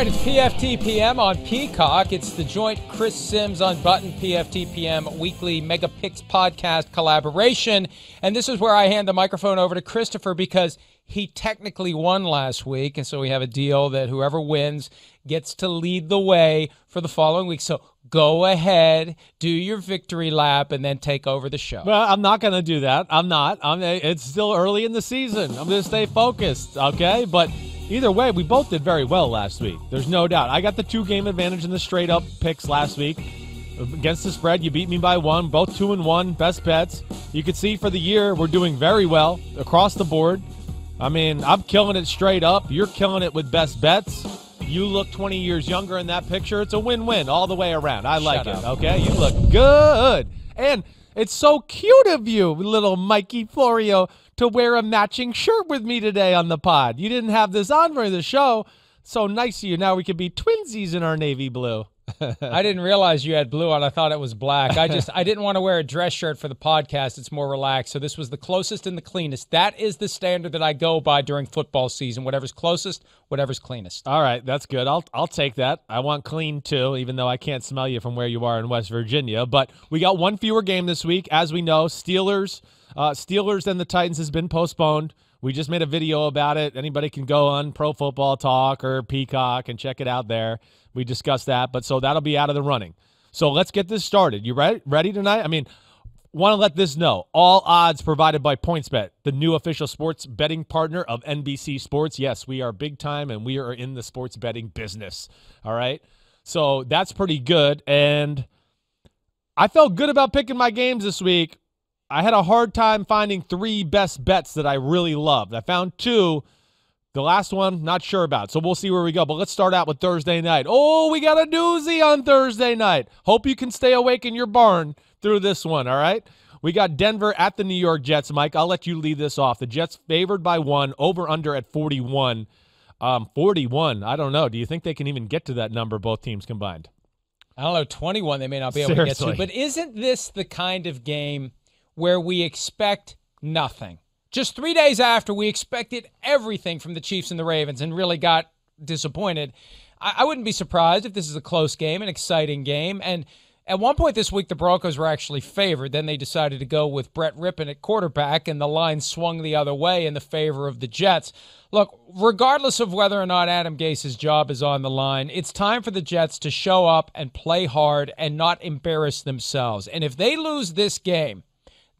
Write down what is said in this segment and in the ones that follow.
right, it's PFTPM on Peacock. It's the joint Chris Simms on Button PFTPM weekly Megapix podcast collaboration. And this is where I hand the microphone over to Christopher because he technically won last week. And so we have a deal that whoever wins gets to lead the way for the following week. So go ahead, do your victory lap, and then take over the show. Well, I'm not going to do that. I'm not. I'm. It's still early in the season. I'm going to stay focused. Okay, but either way, we both did very well last week. There's no doubt. I got the two game advantage in the straight up picks last week. Against the spread, you beat me by one, both two and one, best bets. You can see for the year, we're doing very well across the board. I mean, I'm killing it straight up. You're killing it with best bets. You look 20 years younger in that picture. It's a win win all the way around. I like Shut it. up. Okay. You look good. And it's so cute of you, little Mikey Florio, to wear a matching shirt with me today on the pod. You didn't have this on for the show. So nice of you. Now we could be twinsies in our navy blue. I didn't realize you had blue on. I thought it was black. I just I didn't want to wear a dress shirt for the podcast. It's more relaxed. So this was the closest and the cleanest. That is the standard that I go by during football season. Whatever's closest, whatever's cleanest. All right, that's good. I'll I'll take that. I want clean too, even though I can't smell you from where you are in West Virginia. But we got one fewer game this week, as we know. Steelers, uh, Steelers and the Titans has been postponed. We just made a video about it. Anybody can go on Pro Football Talk or Peacock and check it out there. We discussed that, but so that'll be out of the running. So let's get this started. You ready? Ready tonight? I mean, want to let this know. All odds provided by PointsBet, the new official sports betting partner of NBC Sports. Yes, we are big time and we are in the sports betting business. All right. So that's pretty good. And I felt good about picking my games this week. I had a hard time finding three best bets that I really loved. I found two. The last one, not sure about. So we'll see where we go. But let's start out with Thursday night. Oh, we got a doozy on Thursday night. Hope you can stay awake in your barn through this one, all right? We got Denver at the New York Jets. Mike, I'll let you lead this off. The Jets favored by one, over under at 41. Um, 41. I don't know. Do you think they can even get to that number, both teams combined? I don't know, 21 they may not be able to get to. But isn't this the kind of game where we expect nothing? Just three days after we expected everything from the Chiefs and the Ravens and really got disappointed. I, I wouldn't be surprised if this is a close game, an exciting game. And at one point this week, the Broncos were actually favored. Then they decided to go with Brett Rypien at quarterback, and the line swung the other way in the favor of the Jets. Look, regardless of whether or not Adam Gase's job is on the line, it's time for the Jets to show up and play hard and not embarrass themselves. And if they lose this game,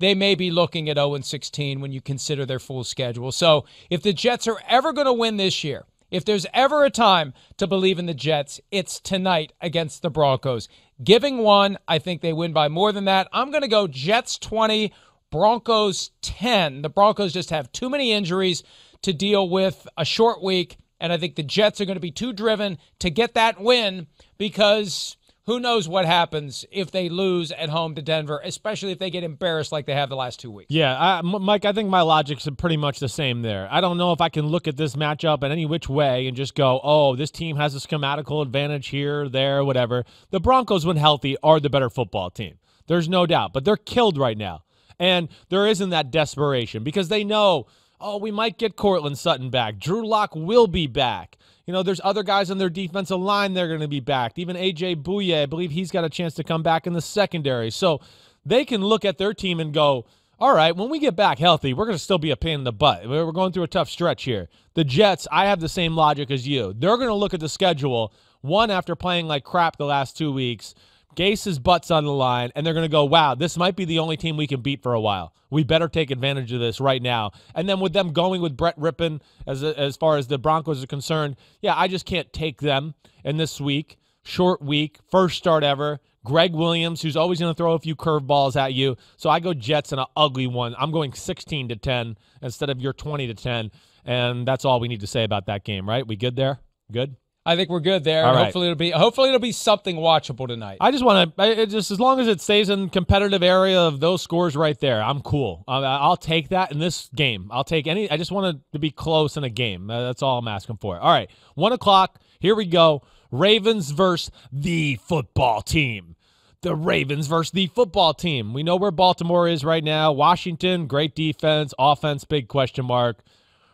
they may be looking at 0 16 when you consider their full schedule. So if the Jets are ever going to win this year, if there's ever a time to believe in the Jets, it's tonight against the Broncos. Giving one, I think they win by more than that. I'm going to go Jets 20, Broncos 10. The Broncos just have too many injuries to deal with a short week, and I think the Jets are going to be too driven to get that win because who knows what happens if they lose at home to Denver, especially if they get embarrassed like they have the last two weeks. Yeah, I, Mike, I think my logic's pretty much the same there. I don't know if I can look at this matchup in any which way and just go, oh, this team has a schematical advantage here, there, whatever. The Broncos, when healthy, are the better football team. There's no doubt, but they're killed right now. And there isn't that desperation because they know, oh, we might get Courtland Sutton back. Drew Lock will be back. You know, there's other guys on their defensive line they're going to be back. Even AJ Bouye, I believe he's got a chance to come back in the secondary. So they can look at their team and go, all right, when we get back healthy, we're going to still be a pain in the butt. We're going through a tough stretch here. The Jets, I have the same logic as you. They're going to look at the schedule, one after playing like crap the last two weeks. Gase's butt's on the line, and they're going to go, wow, this might be the only team we can beat for a while. We better take advantage of this right now. And then with them going with Brett Rypien as, as far as the Broncos are concerned, yeah, I just can't take them in this week. Short week, first start ever. Gregg Williams, who's always going to throw a few curveballs at you. So I go Jets in an ugly one. I'm going 16 to 10 instead of your 20 to 10. And that's all we need to say about that game, right? We good there? Good? I think we're good there. Right. Hopefully it'll be hopefully it'll be something watchable tonight. I just want to, just as long as it stays in competitive area of those scores right there, I'm cool. Uh, I'll take that in this game. I'll take any. I just want it to be close in a game. That's all I'm asking for. All right, one o'clock. Here we go. Ravens versus the football team. The Ravens versus the football team. We know where Baltimore is right now. Washington, great defense, offense, big question mark.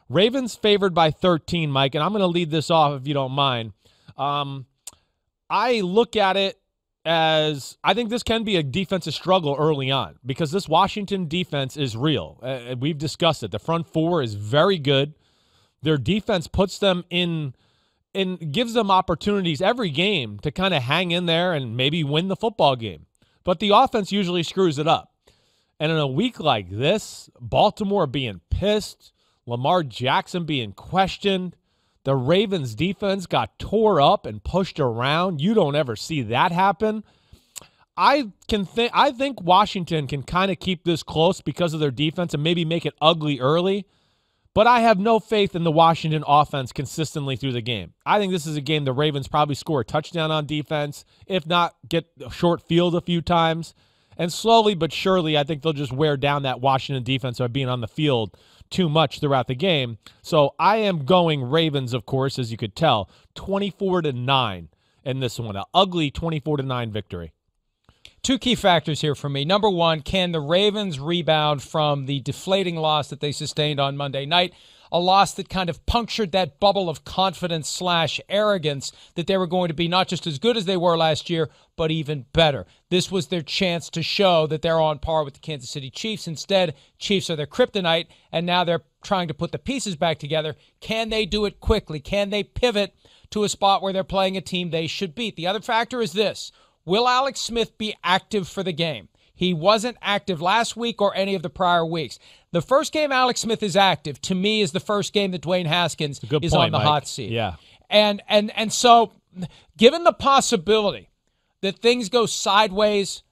Ravens favored by 13, Mike, and I'm going to lead this off if you don't mind. Um, I look at it as I think this can be a defensive struggle early on because this Washington defense is real. Uh, we've discussed it. The front four is very good. Their defense puts them in and gives them opportunities every game to kind of hang in there and maybe win the football game. But the offense usually screws it up. And in a week like this, Baltimore being pissed, Lamar Jackson being questioned, the Ravens defense got tore up and pushed around. You don't ever see that happen. I can think I think Washington can kind of keep this close because of their defense and maybe make it ugly early. But I have no faith in the Washington offense consistently through the game. I think this is a game the Ravens probably score a touchdown on defense, if not get a short field a few times. And slowly but surely, I think they'll just wear down that Washington defense by being on the field too much throughout the game. So I am going Ravens, of course, as you could tell, 24 to 9 in this one. An ugly 24 to 9 victory. Two key factors here for me. Number one, can the Ravens rebound from the deflating loss that they sustained on Monday night? A loss that kind of punctured that bubble of confidence slash arrogance that they were going to be not just as good as they were last year, but even better. This was their chance to show that they're on par with the Kansas City Chiefs. Instead, Chiefs are their kryptonite, and now they're trying to put the pieces back together. Can they do it quickly? Can they pivot to a spot where they're playing a team they should beat? The other factor is this Will Alex Smith be active for the game? He wasn't active last week or any of the prior weeks. The first game Alex Smith is active to me is the first game that Dwayne Haskins is point, on the Mike. hot seat. Yeah. And and and so given the possibility that things go sideways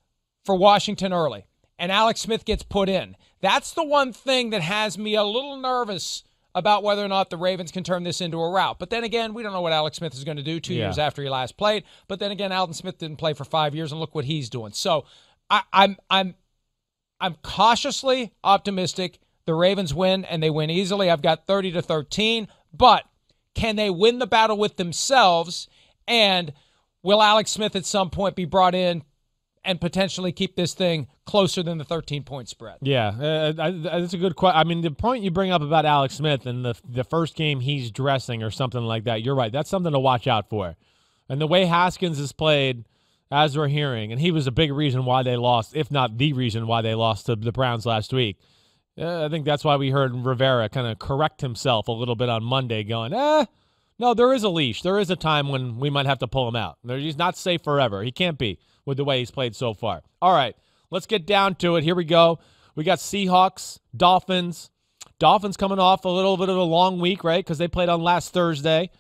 for Washington early and Alex Smith gets put in, that's the one thing that has me a little nervous about whether or not the Ravens can turn this into a route. But then again, we don't know what Alex Smith is going to do two Yeah. years after he last played. But then again, Aldon Smith didn't play for five years, and look what he's doing. So I, I'm I'm I'm cautiously optimistic the Ravens win and they win easily. I've got 30 to 13, but can they win the battle with themselves and will Alex Smith at some point be brought in and potentially keep this thing closer than the 13 point spread? Yeah, uh, I- that's a good question. I mean, the point you bring up about Alex Smith and the the first game he's dressing or something like that, you're right. That's something to watch out for. And the way Haskins has played, as we're hearing, and he was a big reason why they lost, if not the reason why they lost to the Browns last week. Uh, I think that's why we heard Rivera kind of correct himself a little bit on Monday, going, eh, no, there is a leash. There is a time when we might have to pull him out. He's not safe forever. He can't be with the way he's played so far. All right, let's get down to it. Here we go. We got Seahawks, Dolphins. Dolphins coming off a little bit of a long week, right? Because they played on last Thursday.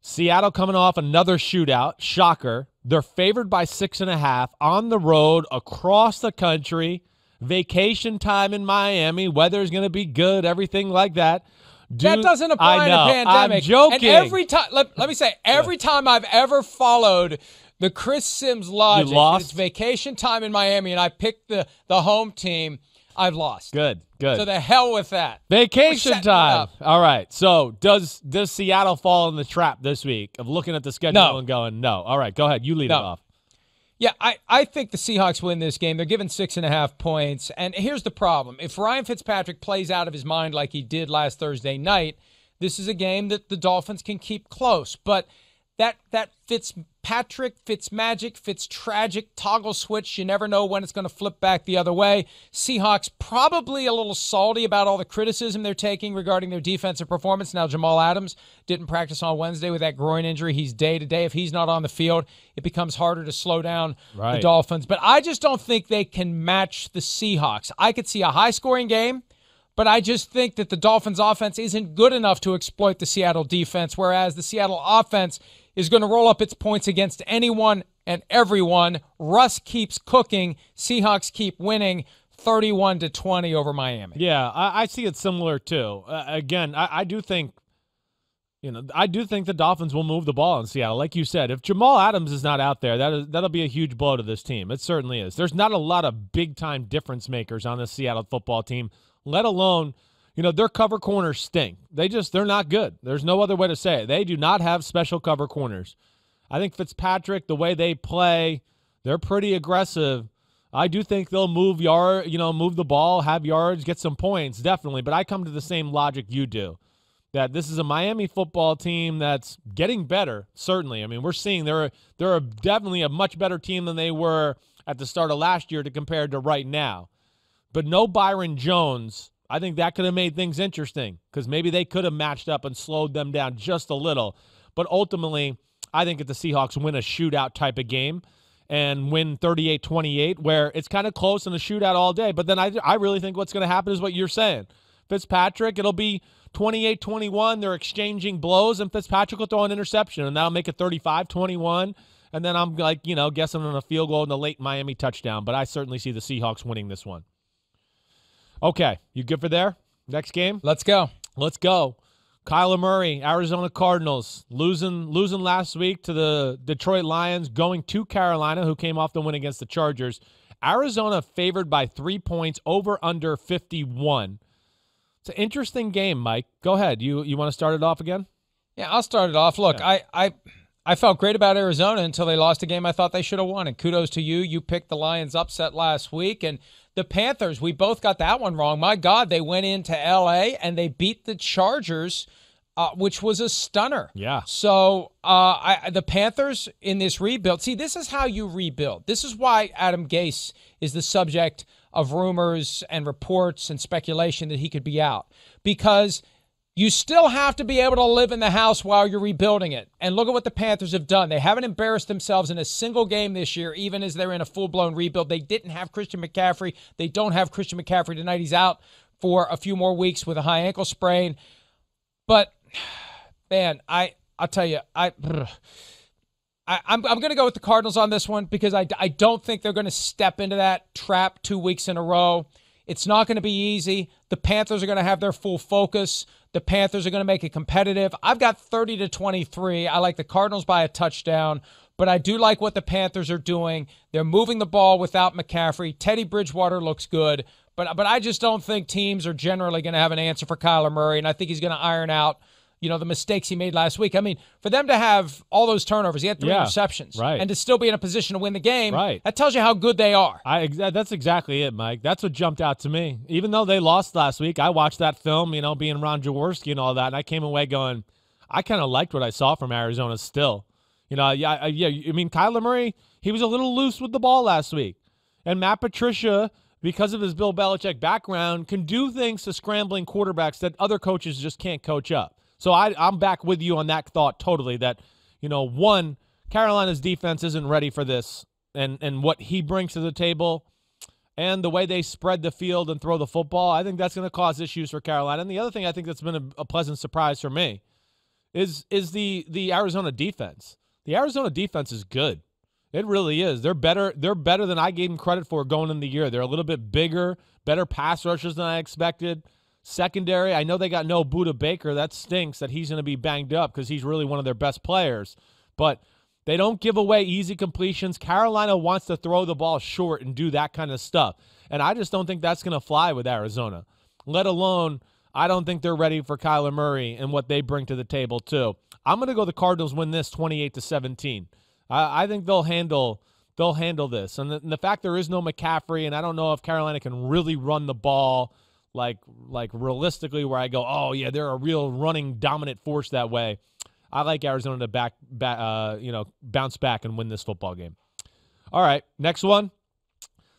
Seattle coming off another shootout. Shocker. They're favored by six and a half on the road across the country. Vacation time in Miami. Weather's going to be good. Everything like that. that doesn't apply I in know. a pandemic. I'm joking. And every time, let, let me say, every time I've ever followed the Chris Simms logic, lost? it's vacation time in Miami, and I picked the the home team. I've lost. good, good. So the hell with that. Vacation We're setting it time. All right. So does does Seattle fall in the trap this week of looking at the schedule No. and going, no? All right, go ahead. You lead No. it off. Yeah, I, I think the Seahawks win this game. They're given six and a half points. And here's the problem. If Ryan Fitzpatrick plays out of his mind like he did last Thursday night, this is a game that the Dolphins can keep close. But that that Fitzpatrick, Fitzmagic, Fitztragic toggle switch, you never know when it's going to flip back the other way. Seahawks probably a little salty about all the criticism they're taking regarding their defensive performance. Now Jamal Adams didn't practice on Wednesday with that groin injury. He's day to day. If he's not on the field, it becomes harder to slow down the Dolphins. But I just don't think they can match the Seahawks. I could see a high scoring game. But I just think that the Dolphins offense isn't good enough to exploit the Seattle defense, whereas the Seattle offense is going to roll up its points against anyone and everyone. Russ keeps cooking. Seahawks keep winning 31 to 20 over Miami. Yeah, I, I see it similar too. Uh, again, I, I do think, you know, I do think the Dolphins will move the ball in Seattle. Like you said, if Jamal Adams is not out there, that is that'll be a huge blow to this team. It certainly is. There's not a lot of big time difference makers on the Seattle football team, let alone. You know, their cover corners stink. They just, they're not good. There's no other way to say it. They do not have special cover corners. I think Fitzpatrick, the way they play, they're pretty aggressive. I do think they'll move yard, you know, move the ball, have yards, get some points, definitely. But I come to the same logic you do. that this is a Miami football team that's getting better. Certainly, I mean we're seeing they're they're definitely a much better team than they were at the start of last year to compare to right now. But no Byron Jones. I think that could have made things interesting because maybe they could have matched up and slowed them down just a little. But ultimately, I think if the Seahawks win a shootout type of game and win 38 28, where it's kind of close in a shootout all day. But then I, I really think what's going to happen is what you're saying. Fitzpatrick, it'll be 28 21. They're exchanging blows, and Fitzpatrick will throw an interception, and that'll make it 35 21. And then I'm like, you know, guessing on a field goal in the late Miami touchdown. But I certainly see the Seahawks winning this one. Okay, you good for there? Next game? Let's go. Let's go. Kyler Murray, Arizona Cardinals, losing losing last week to the Detroit Lions, going to Carolina, who came off the win against the Chargers. Arizona favored by three points, over under 51. It's an interesting game, Mike. Go ahead. You you want to start it off again? Yeah, I'll start it off. Look, yeah. I, I I felt great about Arizona until they lost a game I thought they should have won. And kudos to you. You picked the Lions upset last week. And the Panthers, we both got that one wrong. My God, they went into LA and they beat the Chargers. Uh, which was a stunner. Yeah. So uh, I, the Panthers in this rebuild. See, this is how you rebuild. This is why Adam Gase is the subject of rumors and reports and speculation that he could be out because you still have to be able to live in the house while you're rebuilding it. And look at what the Panthers have done. They haven't embarrassed themselves in a single game this year, even as they're in a full blown rebuild. They didn't have Christian McCaffrey. They don't have Christian McCaffrey tonight. He's out for a few more weeks with a high ankle sprain. But man, I I'll tell you, I. I, am I'm, I'm going to go with the Cardinals on this one because I, I don't think they're going to step into that trap two weeks in a row. It's not going to be easy. The Panthers are going to have their full focus. The Panthers are going to make it competitive. I've got 30 to 23. I like the Cardinals by a touchdown, but I do like what the Panthers are doing. They're moving the ball without McCaffrey. Teddy Bridgewater looks good, but but I just don't think teams are generally going to have an answer for Kyler Murray, and I think he's going to iron out you know, the mistakes he made last week. I mean, for them to have all those turnovers, he had three yeah, interceptions, right. and to still be in a position to win the game, right. that tells you how good they are. I That's exactly it, Mike. That's what jumped out to me. Even though they lost last week, I watched that film, you know, being Ron Jaworski and all that, and I came away going, I kind of liked what I saw from Arizona still. You know, yeah, yeah. I mean, Kyler Murray, he was a little loose with the ball last week, and Matt Patricia because of his Bill Belichick background, can do things to scrambling quarterbacks that other coaches just can't coach up. So I, I'm back with you on that thought totally. That you know, one Carolina's defense isn't ready for this, and and what he brings to the table, and the way they spread the field and throw the football, I think that's going to cause issues for Carolina. And the other thing I think that's been a, a pleasant surprise for me is is the the Arizona defense. The Arizona defense is good. It really is. They're better. They're better than I gave them credit for going in the year. They're a little bit bigger, better pass rushers than I expected. Secondary, I know they got no Budda Baker. That stinks that he's going to be banged up because he's really one of their best players. But they don't give away easy completions. Carolina wants to throw the ball short and do that kind of stuff. And I just don't think that's going to fly with Arizona, let alone I don't think they're ready for Kyler Murray and what they bring to the table, too. I'm going to go the Cardinals win this 28 to 17. I, I think they'll handle they'll handle this. And the, and the, fact there is no McCaffrey, and I don't know if Carolina can really run the ball like like realistically where I go, oh yeah, they're a real running dominant force that way. I like Arizona to back, back uh, you know, bounce back and win this football game. All right, next one.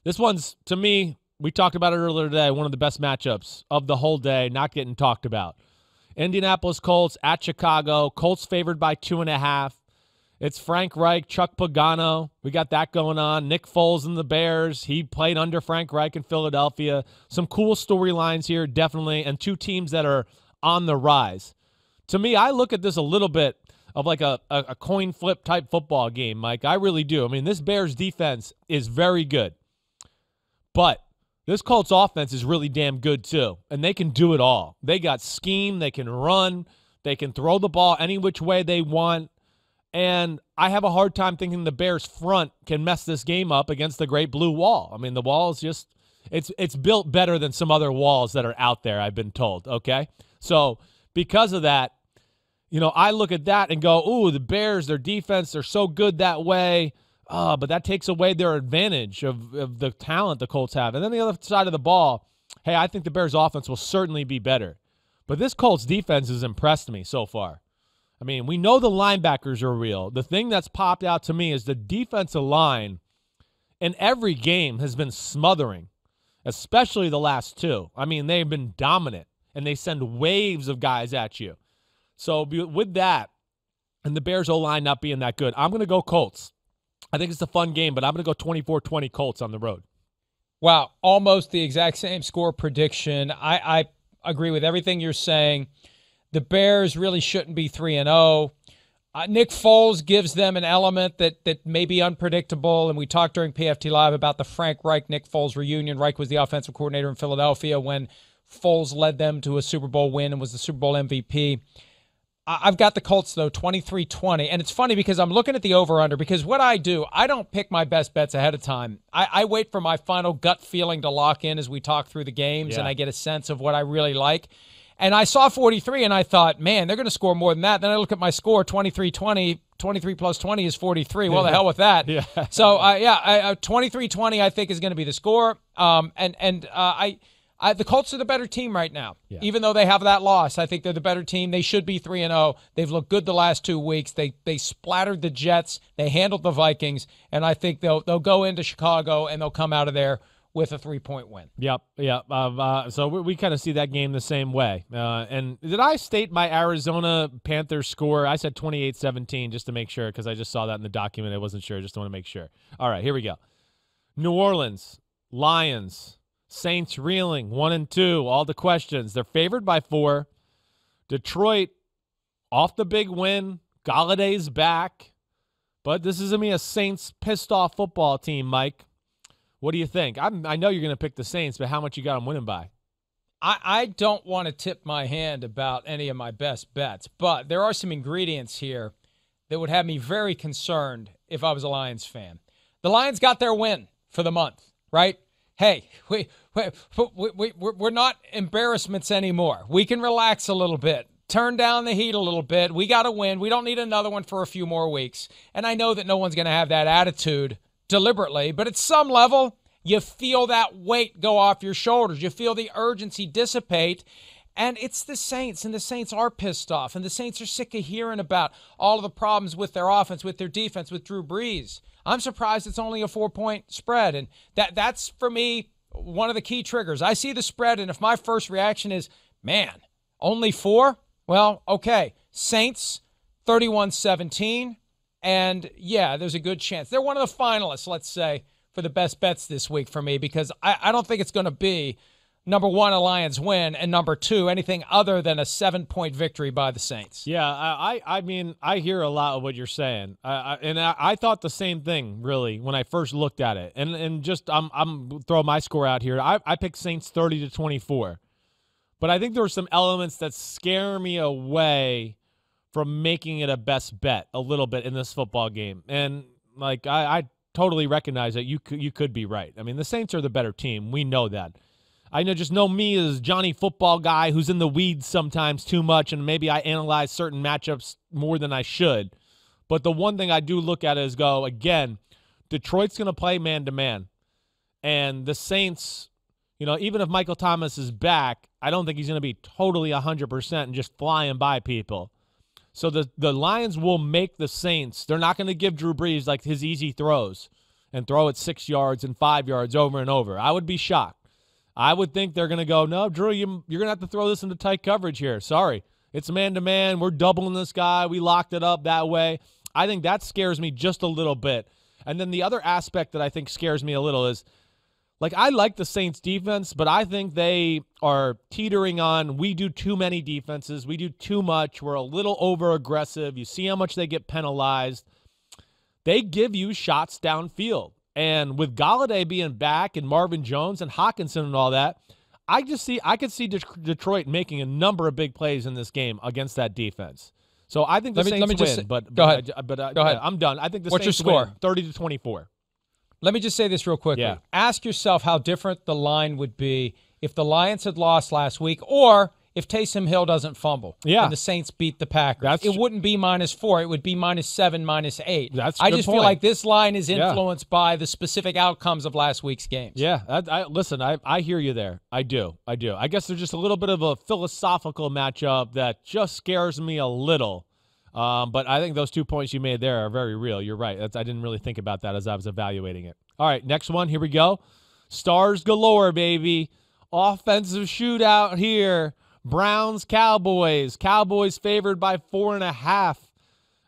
This one's to me. We talked about it earlier today. One of the best matchups of the whole day, not getting talked about. Indianapolis Colts at Chicago. Colts favored by two and a half. It's Frank Reich, Chuck Pagano. We got that going on. Nick Foles and the Bears. He played under Frank Reich in Philadelphia. Some cool storylines here, definitely, and two teams that are on the rise. To me, I look at this a little bit of like a, a, coin flip type football game, Mike. I really do. I mean, this Bears defense is very good. But this Colts offense is really damn good too. And they can do it all. They got scheme, they can run, they can throw the ball any which way they want. And I have a hard time thinking the Bears front can mess this game up against the great blue wall. I mean, the wall is just it's it's built better than some other walls that are out there, I've been told, okay? So, because of that, you know, I look at that and go, "Ooh, the Bears, their defense, they're so good that way." Uh, but that takes away their advantage of, of the talent the Colts have. And then the other side of the ball, hey, I think the Bears offense will certainly be better. But this Colts defense has impressed me so far. I mean, we know the linebackers are real. The thing that's popped out to me is the defensive line in every game has been smothering, especially the last two. I mean, they've been dominant and they send waves of guys at you. So with that, and the Bears O line not being that good, I'm going to go Colts. I think it's a fun game, but I'm going to go 24 20 Colts on the road. Wow, almost the exact same score prediction. I, I agree with everything you're saying. The Bears really shouldn't be 3 and 0. Uh, Nick Foles gives them an element that that may be unpredictable, and we talked during PFT Live about the Frank Reich Nick Foles reunion. Reich was the offensive coordinator in Philadelphia when Foles led them to a Super Bowl win and was the Super Bowl MVP. I've got the Colts though 23-20 and it's funny because I'm looking at the over under because what I do I don't pick my best bets ahead of time I, I wait for my final gut feeling to lock in as we talk through the games yeah. and I get a sense of what I really like and I saw 43 and I thought man they're going to score more than that then I look at my score 23-20 23 plus 20 is 43 well the hell with that yeah. so uh, yeah 23-20 I think is going to be the score um, and and uh, I I, the Colts are the better team right now. Yeah. Even though they have that loss, I think they're the better team. They should be 3 and 0. They've looked good the last 2 weeks. They they splattered the Jets, they handled the Vikings, and I think they'll they'll go into Chicago and they'll come out of there with a three-point win. Yep, yep. Uh, uh, so we, we kind of see that game the same way. Uh, and did I state my Arizona Panthers score? I said 28-17 just to make sure because I just saw that in the document. I wasn't sure. I Just want to make sure. All right, here we go. New Orleans Lions Saints reeling, one and two. All the questions. They're favored by four. Detroit off the big win. Golladay's back. But this is going to be a Saints pissed off football team, Mike. What do you think? I'm, i know you're going to pick the Saints, but how much you got them winning by? I, I don't want to tip my hand about any of my best bets, but there are some ingredients here that would have me very concerned if I was a Lions fan. The Lions got their win for the month, right? Hey, we, we, we, we're not embarrassments anymore. We can relax a little bit, turn down the heat a little bit. We got to win. We don't need another one for a few more weeks. And I know that no one's going to have that attitude deliberately, but at some level, you feel that weight go off your shoulders. You feel the urgency dissipate. And it's the Saints, and the Saints are pissed off, and the Saints are sick of hearing about all of the problems with their offense, with their defense, with Drew Brees. I'm surprised it's only a four point spread. And that that's for me one of the key triggers. I see the spread, and if my first reaction is, man, only four? Well, okay. Saints 31 17. And yeah, there's a good chance. They're one of the finalists, let's say, for the best bets this week for me because I, I don't think it's going to be number one, a Lions win, and number two, anything other than a seven point victory by the Saints. Yeah, I, I mean, I hear a lot of what you're saying, uh, and I, I, thought the same thing really when I first looked at it, and and just I'm I'm throw my score out here. I I picked Saints thirty to twenty four, but I think there were some elements that scare me away from making it a best bet a little bit in this football game, and like I, I totally recognize that you could, you could be right. I mean, the Saints are the better team. We know that. I know just know me as Johnny football guy who's in the weeds sometimes too much, and maybe I analyze certain matchups more than I should. But the one thing I do look at is go again, Detroit's going to play man to man, and the Saints. You know, even if Michael Thomas is back, I don't think he's going to be totally 100% and just flying by people. So the the Lions will make the Saints. They're not going to give Drew Brees like his easy throws and throw it 6 yards and 5 yards over and over. I would be shocked. I would think they're going to go, no, Drew, you, you're going to have to throw this into tight coverage here. Sorry. It's man to man. We're doubling this guy. We locked it up that way. I think that scares me just a little bit. And then the other aspect that I think scares me a little is like I like the Saints defense, but I think they are teetering on we do too many defenses. We do too much. We're a little over aggressive. You see how much they get penalized. They give you shots downfield. And with Golladay being back and Marvin Jones and Hockenson and all that, I just see I could see Detroit making a number of big plays in this game against that defense. So I think the let me, Saints let me win, say, but, go ahead. But, uh, go ahead. I'm done. I think the What's Saints your score? Win, Thirty to twenty-four. Let me just say this real quickly. Yeah. Ask yourself how different the line would be if the Lions had lost last week, or if Taysom Hill doesn't fumble. Yeah. And the Saints beat the Packers. That's it wouldn't be minus four. It would be minus seven, minus eight. That's I just point. feel like this line is Yeah. influenced by the specific outcomes of last week's games. Yeah, I, I, listen, I, I hear you there. I do. I do. I guess there's just a little bit of a philosophical matchup that just scares me a little. Um, but I think those two points you made there are very real. You're right. That's, I didn't really think about that as I was evaluating it. All right, next one. Here we go. Stars galore, baby. Offensive shootout here. Browns, Cowboys. Cowboys favored by four and a half.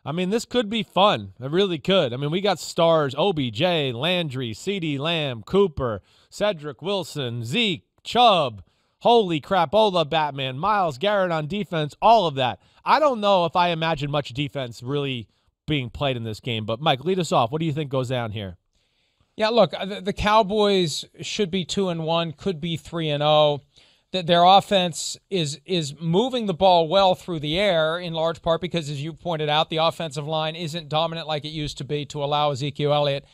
I mean, this could be fun. It really could. I mean, we got stars OBJ, Landry, CeeDee Lamb, Cooper, Cedric Wilson, Zeke, Chubb. Holy crapola, Batman, Myles Garrett on defense, all of that. I don't know if I imagine much defense really being played in this game, but Mike, lead us off. What do you think goes down here? Yeah, look, uh, the, Cowboys should be two and one, could be three and zero. That their offense is is moving the ball well through the air in large part because, as you pointed out, the offensive line isn't dominant like it used to be to allow Ezekiel Elliott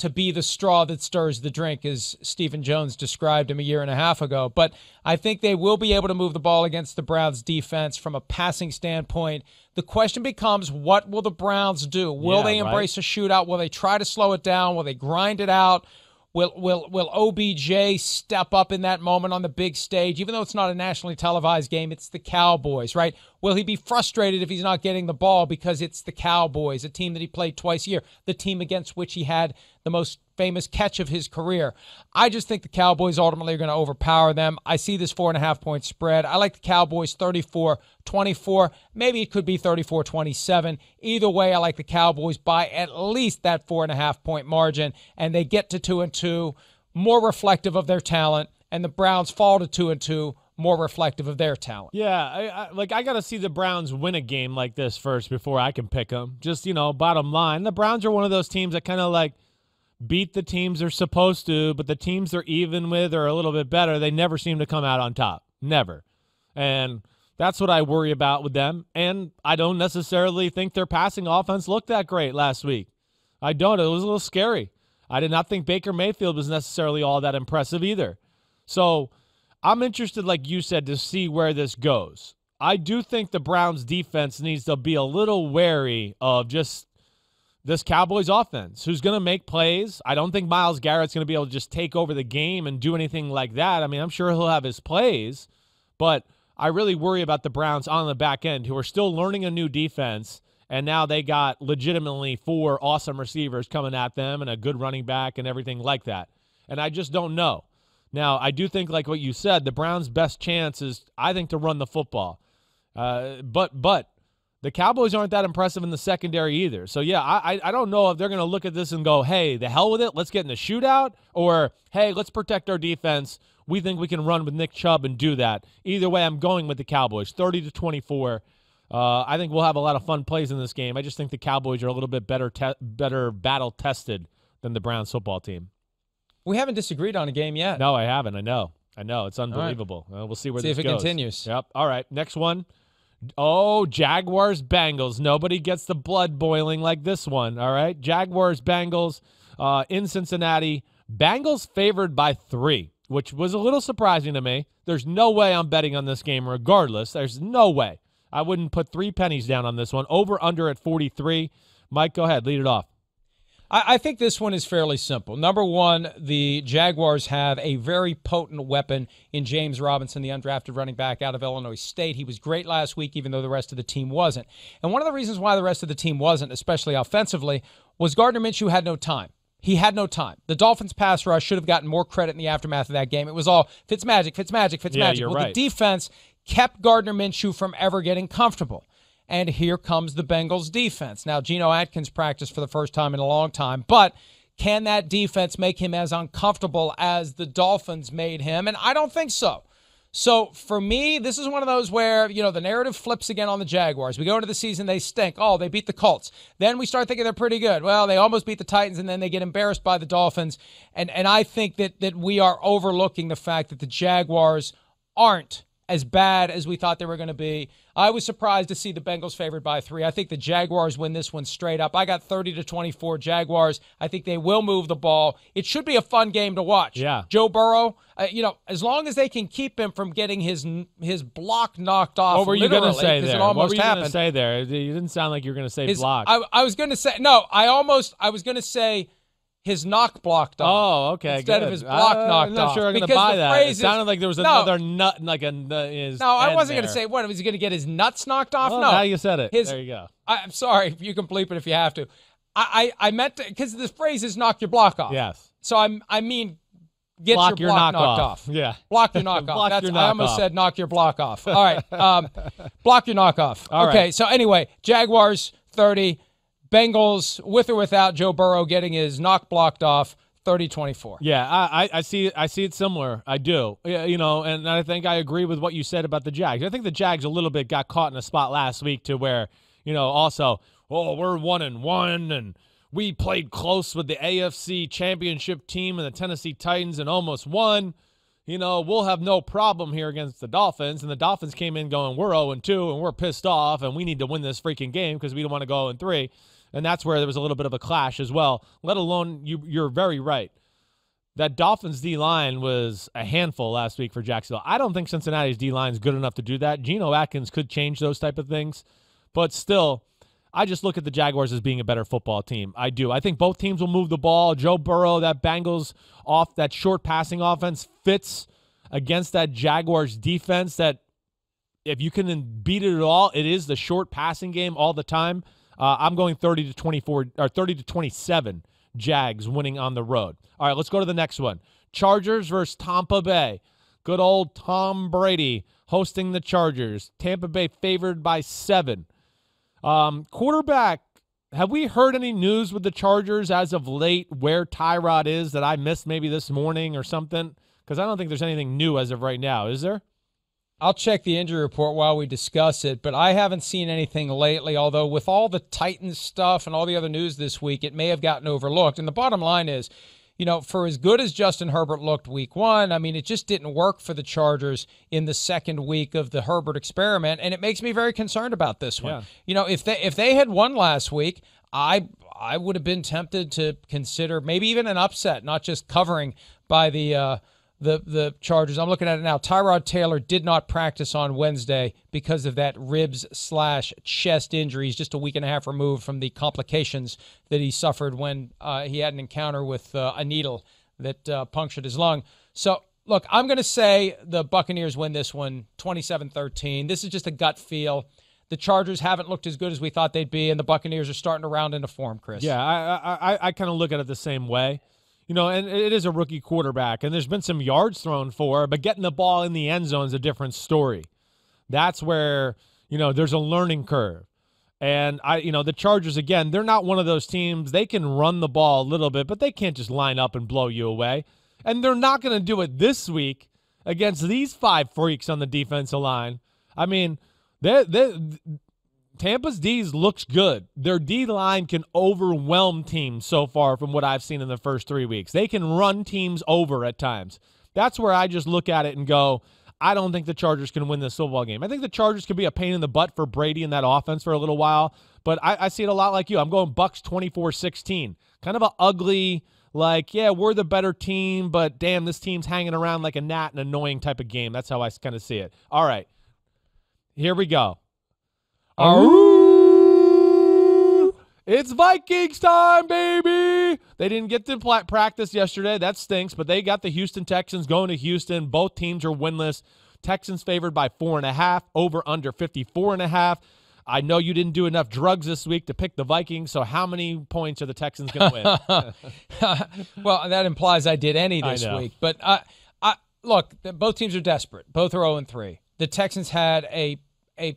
to be the straw that stirs the drink, as Stephen Jones described him a year and a half ago. But I think they will be able to move the ball against the Browns defense from a passing standpoint. The question becomes what will the Browns do? Will Yeah, they right. embrace a shootout? Will they try to slow it down? Will they grind it out? Will will will OBJ step up in that moment on the big stage? Even though it's not a nationally televised game, it's the Cowboys, right? Will he be frustrated if he's not getting the ball because it's the Cowboys, a team that he played twice a year, the team against which he had the most famous catch of his career? I just think the Cowboys ultimately are going to overpower them. I see this four and a half point spread. I like the Cowboys 34 24. Maybe it could be 34 27. Either way, I like the Cowboys by at least that four and a half point margin, and they get to two and two, more reflective of their talent, and the Browns fall to two and two, more reflective of their talent. Yeah, I, I, like I got to see the Browns win a game like this first before I can pick them. Just you know, bottom line, the Browns are one of those teams that kind of like beat the teams they're supposed to, but the teams they're even with are a little bit better. They never seem to come out on top, never, and that's what I worry about with them. And I don't necessarily think their passing offense looked that great last week. I don't. It was a little scary. I did not think Baker Mayfield was necessarily all that impressive either. So I'm interested, like you said, to see where this goes. I do think the Browns defense needs to be a little wary of just this Cowboys offense, who's going to make plays. I don't think Myles Garrett's going to be able to just take over the game and do anything like that. I mean, I'm sure he'll have his plays, but I really worry about the Browns on the back end who are still learning a new defense. And now they got legitimately four awesome receivers coming at them and a good running back and everything like that. And I just don't know. Now, I do think, like what you said, the Browns' best chance is, I think, to run the football. Uh, but but the Cowboys aren't that impressive in the secondary either. So yeah, I I- don't know if they're going to look at this and go, hey, the hell with it, let's get in the shootout, or hey, let's protect our defense. We think we can run with Nick Chubb and do that. Either way, I'm going with the Cowboys, 30 to 24. Uh, I think we'll have a lot of fun plays in this game. I just think the Cowboys are a little bit better, te- better battle tested than the Browns football team. We haven't disagreed on a game yet. No, I haven't. I know. I know. It's unbelievable. Uh, we'll see where. See this if it goes. continues. Yep. All right. Next one. Oh, Jaguars Bengals. Nobody gets the blood boiling like this one. All right. Jaguars Bengals uh, in Cincinnati. Bengals favored by three, which was a little surprising to me. There's no way I'm betting on this game regardless. There's no way. I wouldn't put three pennies down on this one. Over under at 43. Mike, go ahead. Lead it off. I, I think this one is fairly simple. Number one, the Jaguars have a very potent weapon in James Robinson, the undrafted running back out of Illinois State. He was great last week, even though the rest of the team wasn't. And one of the reasons why the rest of the team wasn't, especially offensively, was Gardner Minshew had no time. He had no time. The Dolphins pass rush should have gotten more credit in the aftermath of that game. It was all Fitzmagic, Fitzmagic, Fitzmagic. Yeah, you're well, right. the defense kept Gardner Minshew from ever getting comfortable. And here comes the Bengals defense. Now, Geno Atkins practiced for the first time in a long time, but can that defense make him as uncomfortable as the Dolphins made him? And I don't think so. So for me, this is one of those where, you know, the narrative flips again on the Jaguars. We go into the season, they stink. Oh, they beat the Colts. Then we start thinking they're pretty good. Well, they almost beat the Titans and then they get embarrassed by the Dolphins. And and I think that that we are overlooking the fact that the Jaguars aren't as bad as we thought they were going to be. I was surprised to see the Bengals favored by three. I think the Jaguars win this one straight up. I got 30 to 24 Jaguars. I think they will move the ball. It should be a fun game to watch. Yeah. Joe Burrow, uh, you know, as long as they can keep him from getting his his block knocked off. What were you going to say there? What were you going to say there? You didn't sound like you were going to say His- block. I, I was going to say no. I almost. I was going to say his knock blocked off. Oh, okay. Instead of his block Uh, knocked I'm not off. sure I'm going to buy that. It sounded like there was No. nut, like a. n- His No, I wasn't going to say what. Was he going to get his nuts knocked off? Well, no. now you said it. His- there you go. I, I'm sorry. If you can bleep it if you have to. I, I, I meant to because the phrase is knock your block off. Yes. So I'm I mean get Block your your block knock knocked off. off. Yeah. Block your knock off. Block That's your I almost off. said knock your block off. All right. Um, block your knock off. All okay. right. So anyway, Jaguars 30, Bengals with or without Joe Burrow getting his knock blocked off 30-24. Yeah, I, I, see. I see it similar. I do. Yeah, you know, and I think I agree with what you said about the Jags. I think the Jags a little bit got caught in a spot last week to where, you know, also, oh, we're one and one, and we played close with the AFC Championship team and the Tennessee Titans and almost won. You know, we'll have no problem here against the Dolphins. And the Dolphins came in going, we're 0 and 2, and we're pissed off, and we need to win this freaking game because we don't want to go 0 and 3. And that's where there was a little bit of a clash as well. Let alone, you, you're very right that Dolphins D line was a handful last week for Jacksonville. I don't think Cincinnati's D line is good enough to do that. Geno Atkins could change those type of things, but still, I just look at the Jaguars as being a better football team. I do. I think both teams will move the ball. Joe Burrow, that Bengals off that short passing offense fits against that Jaguars defense that if you can beat it at all, it is the short passing game all the time. Uh, I'm going 30 to 24 or 30 to 27. Jags winning on the road. All right, let's go to the next one. Chargers versus Tampa Bay. Good old Tom Brady hosting the Chargers. Tampa Bay favored by seven. Um, quarterback. Have we heard any news with the Chargers as of late where Tyrod is that I missed maybe this morning or something? Because I don't think there's anything new as of right now. Is there? I'll check the injury report while we discuss it, but I haven't seen anything lately. Although, with all the Titans stuff and all the other news this week, it may have gotten overlooked. And the bottom line is, you know, for as good as Justin Herbert looked week one, I mean, it just didn't work for the Chargers in the second week of the Herbert experiment. And it makes me very concerned about this one. Yeah. You know, if they if they had won last week, I I would have been tempted to consider maybe even an upset, not just covering by the uh, the the Chargers. I'm looking at it now. Tyrod Taylor did not practice on Wednesday because of that ribs slash chest injury. He's just a week and a half removed from the complications that he suffered when uh, he had an encounter with uh, a needle that uh, punctured his lung. So. Look, I'm going to say the Buccaneers win this one 27 13. This is just a gut feel. The Chargers haven't looked as good as we thought they'd be, and the Buccaneers are starting to round into form, Chris. Yeah, I I, I, I kind of look at it the same way. You know, and it is a rookie quarterback, and there's been some yards thrown for, but getting the ball in the end zone is a different story. That's where you know there's a learning curve. And I, you know, the Chargers again, they're not one of those teams. They can run the ball a little bit, but they can't just line up and blow you away. And they're not going to do it this week against these five freaks on the defensive line. I mean, they they Tampa's D's looks good. Their D line can overwhelm teams so far from what I've seen in the first three weeks. They can run teams over at times. That's where I just look at it and go, I don't think the Chargers can win this football game. I think the Chargers could be a pain in the butt for Brady in that offense for a little while, but I, I see it a lot like you. I'm going Bucks 24-16. Kind of a ugly, like, yeah, we're the better team, but damn, this team's hanging around like a gnat, and annoying type of game. That's how I kind of see it. All right, here we go. Aroo! It's Vikings time, baby. They didn't get to practice yesterday. That stinks, but they got the Houston Texans going to Houston. Both teams are winless. Texans favored by four and a half, over under 54 and a half. I know you didn't do enough drugs this week to pick the Vikings, so how many points are the Texans going to win? well, that implies I did any this week. But I, I look, both teams are desperate. Both are 0 and 3. The Texans had a a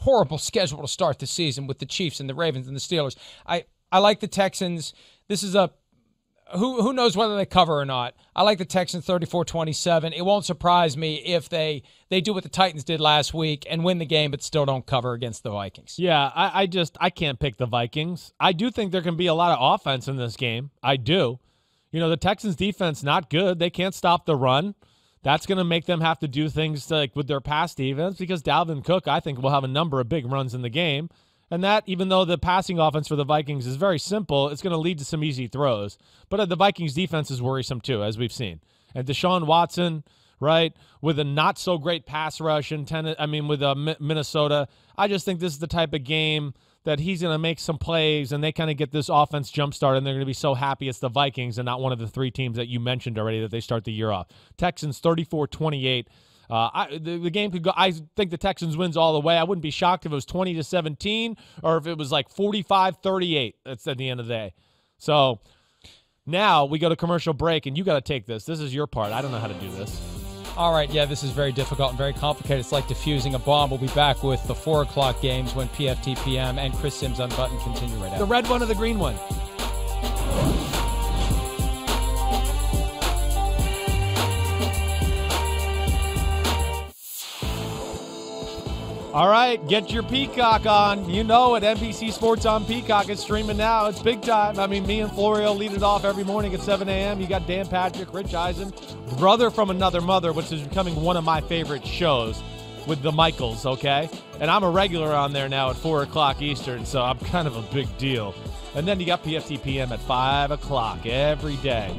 horrible schedule to start the season with the Chiefs and the Ravens and the Steelers. I I like the Texans. This is a who who knows whether they cover or not. I like the Texans 34-27. It won't surprise me if they they do what the Titans did last week and win the game but still don't cover against the Vikings. Yeah, I, I just I can't pick the Vikings. I do think there can be a lot of offense in this game. I do. You know, the Texans defense not good. They can't stop the run. That's going to make them have to do things like with their pass defense because Dalvin Cook, I think, will have a number of big runs in the game. And that, even though the passing offense for the Vikings is very simple, it's going to lead to some easy throws. But uh, the Vikings defense is worrisome too, as we've seen. And Deshaun Watson, right, with a not so great pass rush in ten, I mean, with uh, Minnesota, I just think this is the type of game that he's going to make some plays and they kind of get this offense jump started and they're going to be so happy it's the Vikings and not one of the three teams that you mentioned already that they start the year off. Texans 34 28. Uh, I, the, the, game could go. I think the Texans wins all the way. I wouldn't be shocked if it was 20 to 17 or if it was like 45 38. That's at the end of the day. So now we go to commercial break, and you got to take this. This is your part. I don't know how to do this. All right, yeah, this is very difficult and very complicated. It's like diffusing a bomb. We'll be back with the 4 o'clock games when PFTPM and Chris Simms Unbuttoned continue right now. The red one or the green one? All right, get your Peacock on. You know it. NBC Sports on Peacock is streaming now. It's big time. I mean, me and Florio lead it off every morning at 7 a.m. You got Dan Patrick, Rich Eisen, Brother from Another Mother, which is becoming one of my favorite shows with the Michaels, okay? And I'm a regular on there now at 4 o'clock Eastern, so I'm kind of a big deal. And then you got PFTPM at 5 o'clock every day.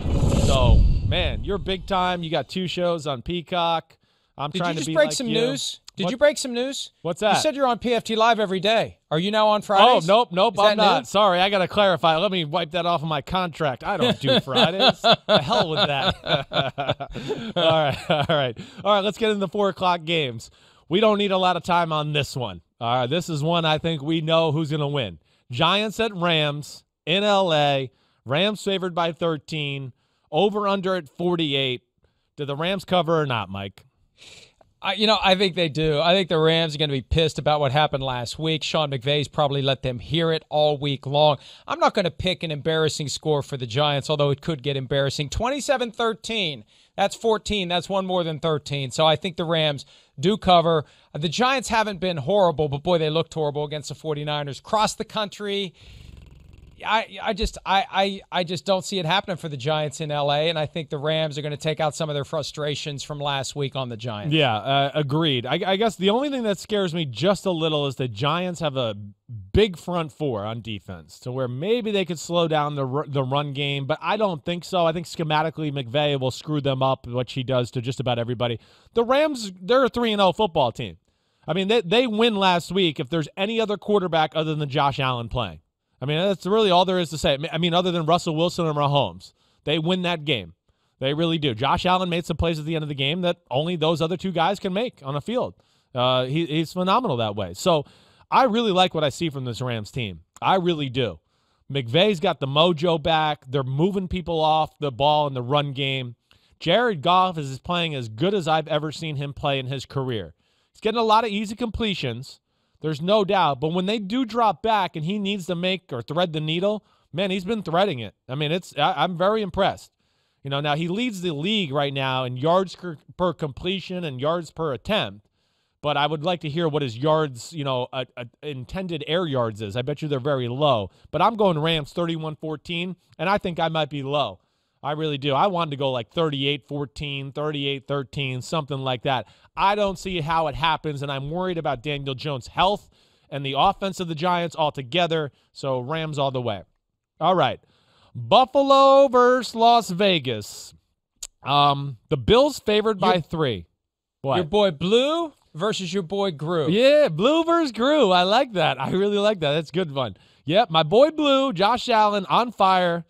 So, man, you're big time. You got two shows on Peacock. I'm Did trying you just to be break like some you. news? Did What- you break some news? What's that? You said you're on PFT Live every day. Are you now on oh, Fridays? Oh nope, nope, I'm not. new? Sorry, I gotta clarify. Let me wipe that off of my contract. I don't do Fridays. the hell with that. all right, all right, all right. Let's get into the four o'clock games. We don't need a lot of time on this one. All right, this is one I think we know who's gonna win. Giants at Rams in LA. Rams favored by 13. Over under at 48. Did the Rams cover or not, Mike? I, you know, I think they do. I think the Rams are going to be pissed about what happened last week. Sean McVay's probably let them hear it all week long. I'm not going to pick an embarrassing score for the Giants, although it could get embarrassing. 27 13. That's 14. That's one more than 13. So I think the Rams do cover. The Giants haven't been horrible, but boy, they looked horrible against the 49ers. Cross the country. I, I just I, I I just don't see it happening for the Giants in LA, and I think the Rams are going to take out some of their frustrations from last week on the Giants. Yeah, uh, agreed. I, I guess the only thing that scares me just a little is the Giants have a big front four on defense, to where maybe they could slow down the the run game, but I don't think so. I think schematically McVay will screw them up, which he does to just about everybody. The Rams, they're a three and zero football team. I mean, they they win last week if there's any other quarterback other than Josh Allen playing. I mean, that's really all there is to say. I mean, other than Russell Wilson and Mahomes, they win that game. They really do. Josh Allen made some plays at the end of the game that only those other two guys can make on a field. Uh, he, he's phenomenal that way. So I really like what I see from this Rams team. I really do. McVay's got the mojo back. They're moving people off the ball in the run game. Jared Goff is playing as good as I've ever seen him play in his career. He's getting a lot of easy completions. There's no doubt. But when they do drop back and he needs to make or thread the needle, man, he's been threading it. I mean, it's I, I'm very impressed. You know, now he leads the league right now in yards per, completion and yards per attempt. But I would like to hear what his yards, you know, uh, uh, intended air yards is. I bet you they're very low. But I'm going Rams 31 14, and I think I might be low. I really do. I wanted to go like 38 14, 38 13, something like that. I don't see how it happens, and I'm worried about Daniel Jones' health and the offense of the Giants altogether. So Rams all the way. All right. Buffalo versus Las Vegas. Um, the Bills favored by Your- three. What? Your boy Blue versus your boy Gru. Yeah, Blue versus Gru. I like that. I really like that. That's good fun. Yep, my boy Blue, Josh Allen on fire.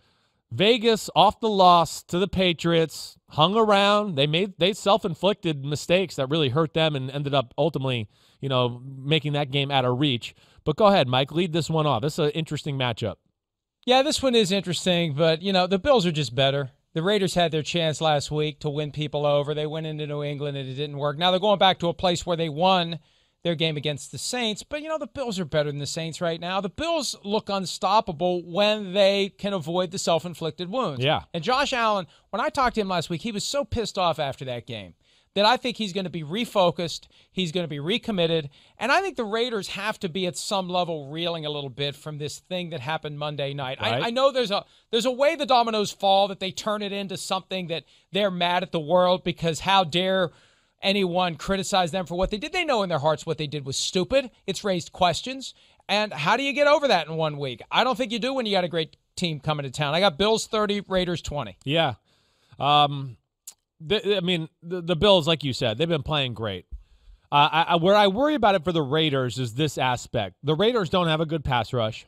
Vegas off the loss to the Patriots. Hung around. They made they self-inflicted mistakes that really hurt them and ended up ultimately, you know, making that game out of reach. But go ahead, Mike. Lead this one off. This is an interesting matchup. Yeah, this one is interesting, but you know the Bills are just better. The Raiders had their chance last week to win people over. They went into New England and it didn't work. Now they're going back to a place where they won their game against the Saints, but you know the Bills are better than the Saints right now. The Bills look unstoppable when they can avoid the self-inflicted wounds. Yeah. And Josh Allen, when I talked to him last week, he was so pissed off after that game that I think he's going to be refocused, he's going to be recommitted, and I think the Raiders have to be at some level reeling a little bit from this thing that happened Monday night. Right. I, I know there's a there's a way the dominoes fall that they turn it into something that they're mad at the world because how dare anyone criticize them for what they did? They know in their hearts what they did was stupid. It's raised questions. And how do you get over that in one week? I don't think you do when you got a great team coming to town. I got Bills 30, Raiders 20. Yeah. Um, the, I mean, the, the Bills, like you said, they've been playing great. Uh, I, where I worry about it for the Raiders is this aspect. The Raiders don't have a good pass rush.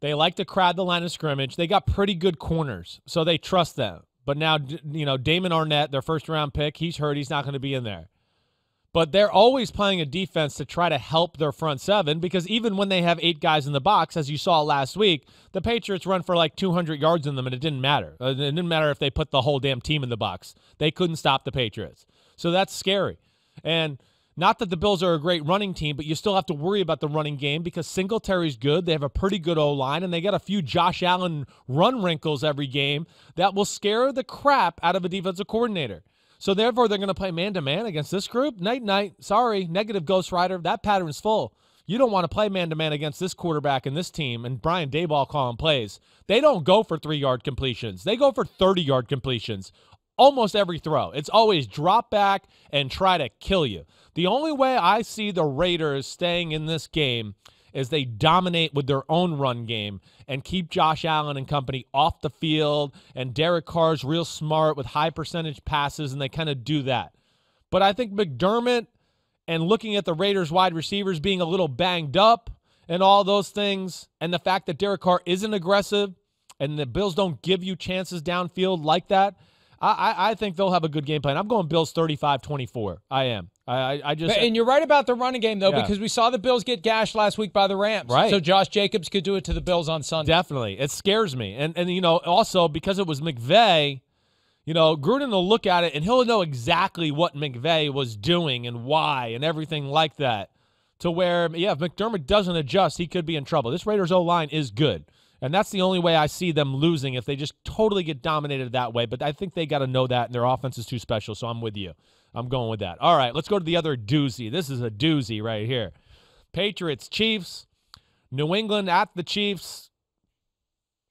They like to crowd the line of scrimmage. They got pretty good corners, so they trust them. But now, you know, Damon Arnette, their first round pick, he's hurt. He's not going to be in there. But they're always playing a defense to try to help their front seven because even when they have eight guys in the box, as you saw last week, the Patriots run for like 200 yards in them and it didn't matter. Uh, it didn't matter if they put the whole damn team in the box. They couldn't stop the Patriots. So that's scary. And not that the Bills are a great running team, but you still have to worry about the running game because Singletary's good. They have a pretty good O line, and they got a few Josh Allen run wrinkles every game that will scare the crap out of a defensive coordinator. So therefore, they're going to play man to man against this group. Night night. Sorry, negative Ghost Rider. That pattern's full. You don't want to play man to man against this quarterback and this team and Brian Daboll calling plays. They don't go for three yard completions. They go for 30 yard completions almost every throw. It's always drop back and try to kill you. The only way I see the Raiders staying in this game is they dominate with their own run game and keep Josh Allen and company off the field. And Derek Carr's real smart with high percentage passes, and they kind of do that. But I think McDermott and looking at the Raiders wide receivers being a little banged up and all those things, and the fact that Derek Carr isn't aggressive and the Bills don't give you chances downfield like that, I, I think they'll have a good game plan. I'm going Bills 35 24. I am. I, I just. and you're right about the running game, though, yeah. because we saw the Bills get gashed last week by the Rams. Right. So Josh Jacobs could do it to the Bills on Sunday. Definitely. It scares me. And, and you know, also because it was McVay, you know, Gruden will look at it and he'll know exactly what McVay was doing and why and everything like that. To where, yeah, if McDermott doesn't adjust, he could be in trouble. This Raiders O line is good. And that's the only way I see them losing if they just totally get dominated that way. But I think they got to know that, and their offense is too special. So I'm with you. I'm going with that. All right, let's go to the other doozy. This is a doozy right here. Patriots, Chiefs, New England at the Chiefs.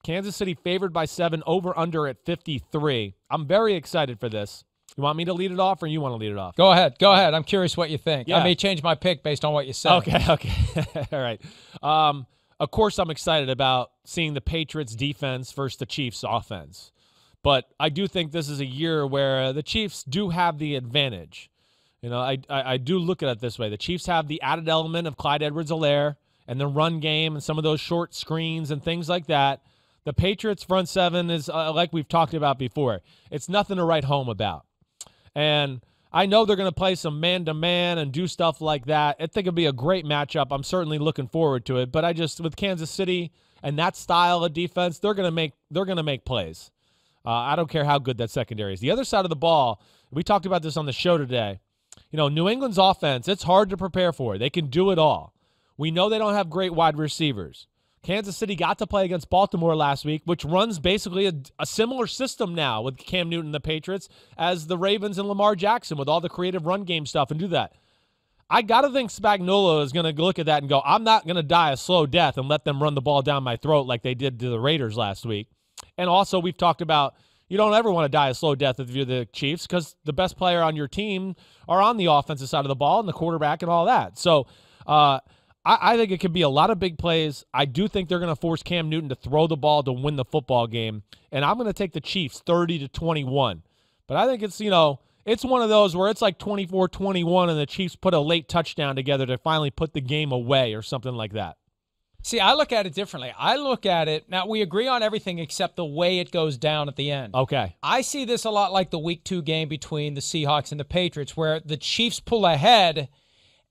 Kansas City favored by seven, over under at 53. I'm very excited for this. You want me to lead it off or you want to lead it off? Go ahead. Go ahead. I'm curious what you think. Yeah. I may change my pick based on what you said. Okay. Okay. All right. Um, of course, I'm excited about seeing the Patriots defense versus the Chiefs offense. But I do think this is a year where the Chiefs do have the advantage. You know, I, I, I do look at it this way. The Chiefs have the added element of Clyde Edwards-Helaire and the run game and some of those short screens and things like that. The Patriots front seven is uh, like we've talked about before. It's nothing to write home about. And I know they're going to play some man to man and do stuff like that. I think it'll be a great matchup. I'm certainly looking forward to it. But I just with Kansas City and that style of defense, they're going to make they're going to make plays. Uh, I don't care how good that secondary is. The other side of the ball, we talked about this on the show today. You know, New England's offense, it's hard to prepare for. They can do it all. We know they don't have great wide receivers. Kansas City got to play against Baltimore last week, which runs basically a, a, similar system now with Cam Newton and the Patriots as the Ravens and Lamar Jackson with all the creative run game stuff and do that. I got to think Spagnuolo is going to look at that and go, I'm not going to die a slow death and let them run the ball down my throat like they did to the Raiders last week. And also, we've talked about you don't ever want to die a slow death if you're the Chiefs because the best player on your team are on the offensive side of the ball and the quarterback and all that. So, uh, I, I think it could be a lot of big plays. I do think they're going to force Cam Newton to throw the ball to win the football game, and I'm going to take the Chiefs 30 to 21. But I think it's you know it's one of those where it's like 24-21, and the Chiefs put a late touchdown together to finally put the game away or something like that. See, I look at it differently. I look at it now. We agree on everything except the way it goes down at the end. Okay. I see this a lot like the Week Two game between the Seahawks and the Patriots, where the Chiefs pull ahead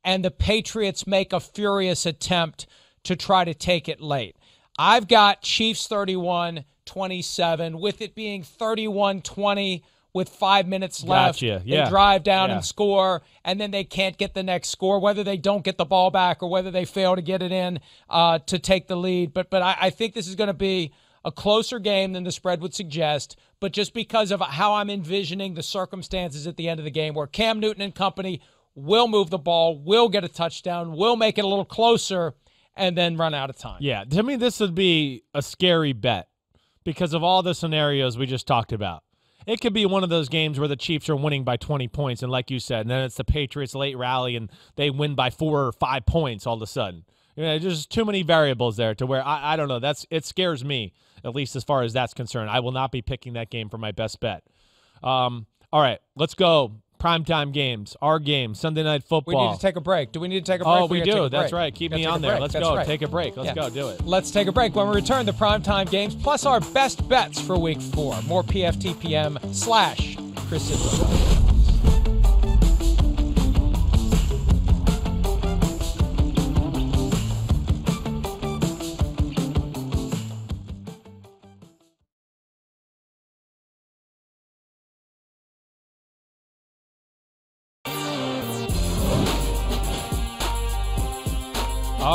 and the Patriots make a furious attempt to try to take it late. I've got Chiefs 31 27, with it being 31 20 with five minutes left. Gotcha. Yeah. They drive down yeah. and score, and then they can't get the next score, whether they don't get the ball back or whether they fail to get it in uh, to take the lead. But but I, I think this is going to be a closer game than the spread would suggest, but just because of how I'm envisioning the circumstances at the end of the game where Cam Newton and company will move the ball, will get a touchdown, will make it a little closer, and then run out of time. Yeah, to me, this would be a scary bet because of all the scenarios we just talked about. It could be one of those games where the Chiefs are winning by 20 points, and like you said, and then it's the Patriots' late rally and they win by four or five points all of a sudden. You know, there's too many variables there to where I, I don't know. That's it scares me at least as far as that's concerned. I will not be picking that game for my best bet. Um, all right, let's go primetime games, our game, Sunday night football. We need to take a break. Do we need to take a break? Oh, we, we do. That's right. Keep me on there. Let's That's go. Right. Take a break. Let's yeah. go. Do it. Let's take a break. When we return, the primetime games plus our best bets for week four. More PFTPM slash Chris Sidwell.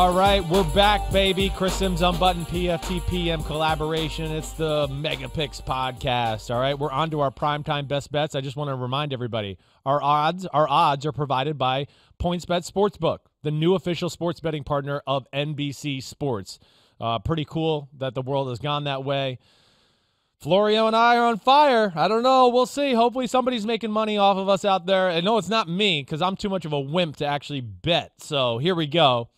All right, we're back, baby. Chris Simms Unbuttoned PFTPM collaboration. It's the Mega Picks podcast. All right, we're on to our primetime best bets. I just want to remind everybody our odds, our odds are provided by PointsBet Sportsbook, the new official sports betting partner of NBC Sports. Uh, pretty cool that the world has gone that way. Florio and I are on fire. I don't know. We'll see. Hopefully, somebody's making money off of us out there. And no, it's not me because I'm too much of a wimp to actually bet. So here we go.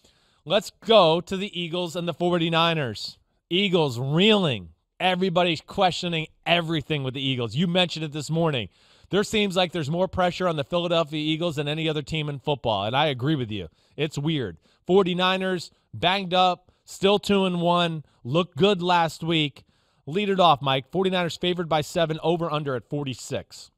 Let's go to the Eagles and the 49ers. Eagles reeling. Everybody's questioning everything with the Eagles. You mentioned it this morning. There seems like there's more pressure on the Philadelphia Eagles than any other team in football, and I agree with you. It's weird. 49ers banged up, still 2 and 1, looked good last week. Lead it off, Mike. 49ers favored by 7 over under at 46.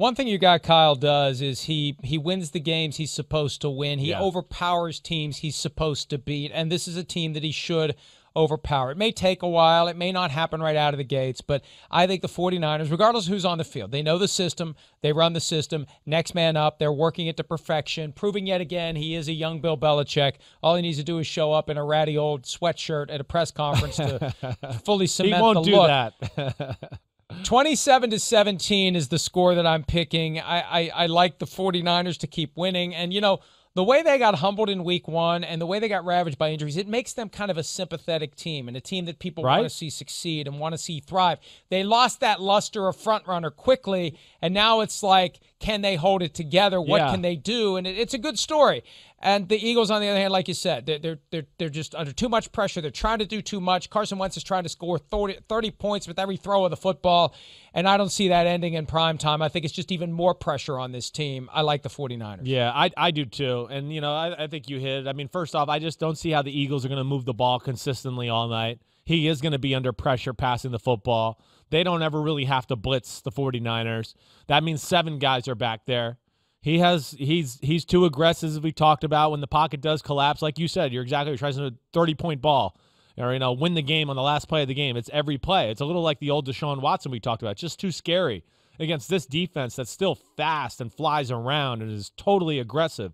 One thing you got Kyle does is he he wins the games he's supposed to win. He Yeah. overpowers teams he's supposed to beat, and this is a team that he should overpower. It may take a while, it may not happen right out of the gates, but I think the 49ers, regardless of who's on the field, they know the system, they run the system, next man up, they're working it to perfection, proving yet again he is a young Bill Belichick. All he needs to do is show up in a ratty old sweatshirt at a press conference to fully cement He won't the do look. that. 27 to 17 is the score that I'm picking. I, I, I like the 49ers to keep winning. And, you know, the way they got humbled in week one and the way they got ravaged by injuries, it makes them kind of a sympathetic team and a team that people want to see succeed and want to see thrive. They lost that luster of front runner quickly, and now it's like, can they hold it together? What Yeah. can they do? And it, it's a good story. And the Eagles, on the other hand, like you said, they're, they're they're just under too much pressure. They're trying to do too much. Carson Wentz is trying to score 30, 30 points with every throw of the football, and I don't see that ending in prime time. I think it's just even more pressure on this team. I like the 49ers. Yeah, I, I do too. And, you know, I, I think you hit it. I mean, first off, I just don't see how the Eagles are going to move the ball consistently all night. He is going to be under pressure passing the football. They don't ever really have to blitz the 49ers. That means seven guys are back there. He has he's he's too aggressive as we talked about when the pocket does collapse. Like you said, you're exactly tries to 30 point ball or you know win the game on the last play of the game. It's every play. It's a little like the old Deshaun Watson we talked about. Just too scary against this defense that's still fast and flies around and is totally aggressive.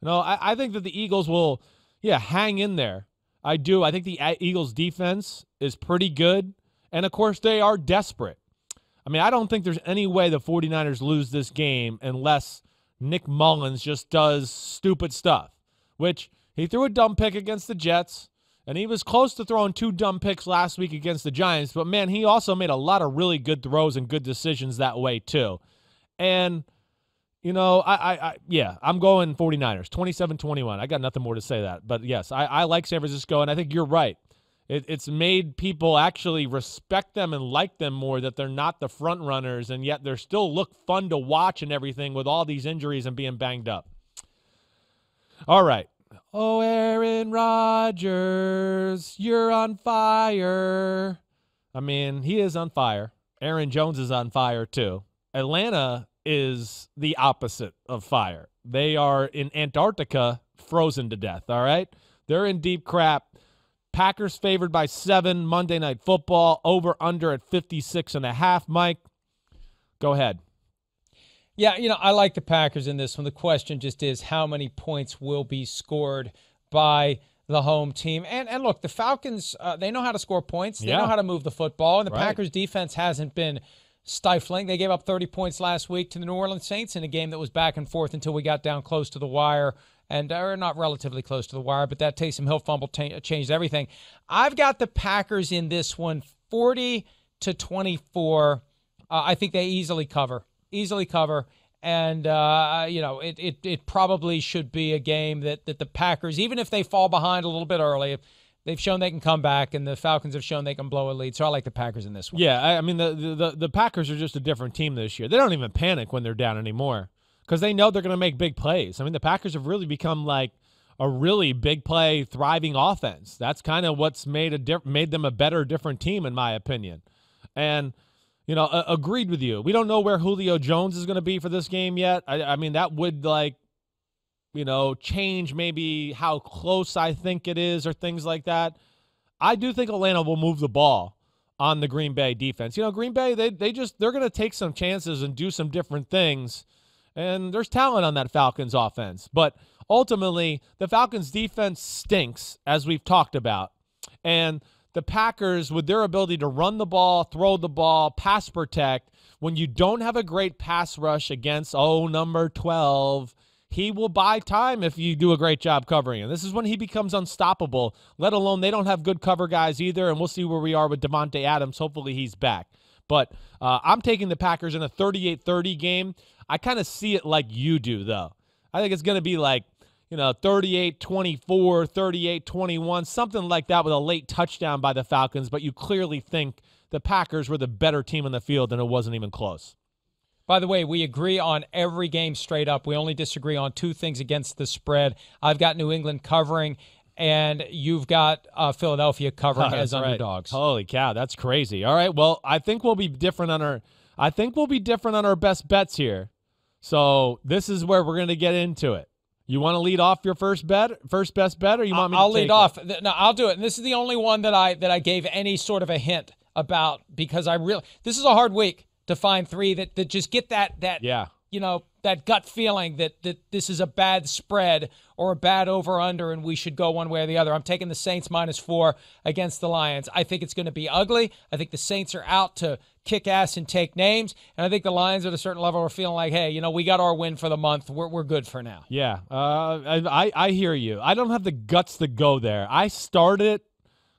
You know, I, I think that the Eagles will, yeah, hang in there. I do. I think the Eagles defense is pretty good. And of course, they are desperate. I mean, I don't think there's any way the 49ers lose this game unless Nick Mullens just does stupid stuff, which he threw a dumb pick against the Jets. And he was close to throwing two dumb picks last week against the Giants. But man, he also made a lot of really good throws and good decisions that way, too. And you know, I, I, I yeah, I'm going 49ers, 27-21. I got nothing more to say that. But yes, I, I like San Francisco, and I think you're right. It, it's made people actually respect them and like them more that they're not the front runners, and yet they're still look fun to watch and everything with all these injuries and being banged up. All right. Oh, Aaron Rodgers, you're on fire. I mean, he is on fire. Aaron Jones is on fire too. Atlanta is the opposite of fire. They are in Antarctica, frozen to death. All right. They're in deep crap. Packers favored by seven. Monday Night Football over under at 56 and a half. Mike, go ahead. Yeah, you know, I like the Packers in this one. The question just is how many points will be scored by the home team. And and look, the Falcons, uh, they know how to score points. They Yeah. know how to move the football. And the Right. Packers defense hasn't been stifling. They gave up 30 points last week to the New Orleans Saints in a game that was back and forth until we got down close to the wire. And or not relatively close to the wire, but that Taysom Hill fumble ta- changed everything. I've got the Packers in this one, 40 to 24. Uh, I think they easily cover, easily cover, and uh, you know it, it it probably should be a game that that the Packers, even if they fall behind a little bit early, they've shown they can come back, and the Falcons have shown they can blow a lead. So I like the Packers in this one. Yeah, I, I mean the, the the Packers are just a different team this year. They don't even panic when they're down anymore because they know they're going to make big plays. I mean the Packers have really become like a really big play thriving offense. That's kind of what's made a diff- made them a better different team in my opinion. And you know, uh, agreed with you. We don't know where Julio Jones is going to be for this game yet. I, I mean that would like you know, change maybe how close I think it is or things like that. I do think Atlanta will move the ball on the Green Bay defense. You know, Green Bay they they just they're going to take some chances and do some different things. And there's talent on that Falcons offense, but ultimately the Falcons defense stinks as we've talked about. And the Packers with their ability to run the ball, throw the ball, pass protect, when you don't have a great pass rush against oh number 12, he will buy time if you do a great job covering him. This is when he becomes unstoppable, let alone they don't have good cover guys either. And we'll see where we are with Davante Adams. Hopefully he's back. But uh, I'm taking the Packers in a 38 30 game. I kind of see it like you do, though. I think it's going to be like, you know, 38 24, 38 21, something like that with a late touchdown by the Falcons. But you clearly think the Packers were the better team in the field and it wasn't even close. By the way, we agree on every game straight up. We only disagree on two things against the spread. I've got New England covering, and you've got uh, Philadelphia covering as right. underdogs. Holy cow, that's crazy. All right, well, I think we'll be different on our I think we'll be different on our best bets here. So this is where we're going to get into it. You want to lead off your first bet, first best bet, or you want me? I'll lead take off. No, I'll do it. And this is the only one that I that I gave any sort of a hint about because I really this is a hard week to find three that that just get that that Yeah, you know that gut feeling that that this is a bad spread or a bad over under and we should go one way or the other. I'm taking the Saints minus 4 against the Lions. I think it's going to be ugly. I think the Saints are out to kick ass and take names and I think the Lions at a certain level are feeling like, "Hey, you know, we got our win for the month. We're we're good for now." yeah. Uh, I, I hear you. I don't have the guts to go there. I started it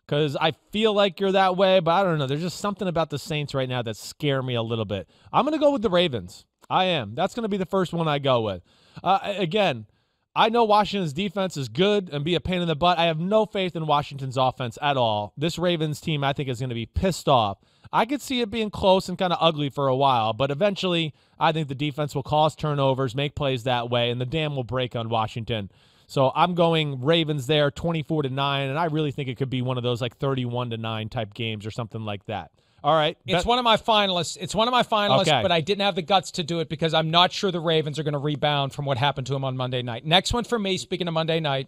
because I feel like you're that way, but I don't know. There's just something about the Saints right now that scare me a little bit. I'm going to go with the Ravens. I am. That's going to be the first one I go with. Uh, again, I know Washington's defense is good and be a pain in the butt. I have no faith in Washington's offense at all. This Ravens team, I think, is going to be pissed off. I could see it being close and kind of ugly for a while, but eventually, I think the defense will cause turnovers, make plays that way, and the dam will break on Washington. So I'm going Ravens there, 24 to nine, and I really think it could be one of those like 31 to nine type games or something like that. All right, It's one of my finalists. It's one of my finalists, Okay. but I didn't have the guts to do it because I'm not sure the Ravens are going to rebound from what happened to them on Monday night. Next one for me, speaking of Monday night,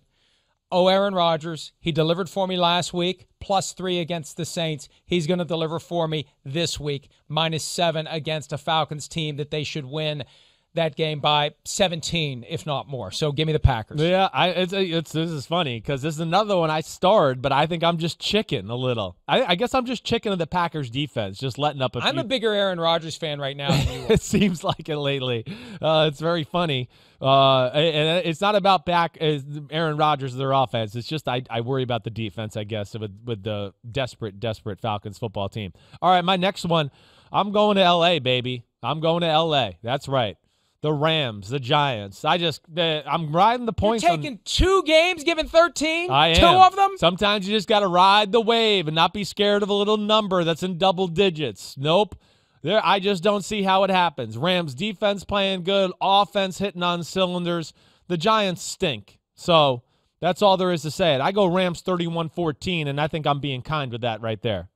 oh, Aaron Rodgers. He delivered for me last week, plus three against the Saints. He's going to deliver for me this week, minus seven against a Falcons team that they should win that game by 17, if not more. So give me the Packers. Yeah, I it's it's this is funny because this is another one I starred, but I think I'm just chicken a little. I, I guess I'm just chicken of the Packers defense, just letting up a I'm few. a bigger Aaron Rodgers fan right now than you it seems like it lately. Uh, it's very funny, uh, and it's not about back uh, Aaron Rodgers their offense. It's just I, I worry about the defense, I guess, with with the desperate desperate Falcons football team. All right, my next one, I'm going to L.A. baby. I'm going to L.A. That's right. The Rams, the Giants. I just I'm riding the points. You're points. on- taking two games, giving 13? I am. Two of them? Sometimes you just got to ride the wave and not be scared of a little number that's in double digits. Nope. There, I just don't see how it happens. Rams defense playing good, offense hitting on cylinders. The Giants stink. So that's all there is to say. It. I go Rams 31-14, and I think I'm being kind with that right there.